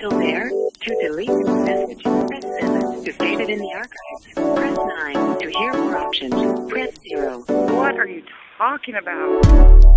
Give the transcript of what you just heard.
still there? To delete message, press 7. To save it in the archives, press 9. To hear more options, press 0. What are you talking about?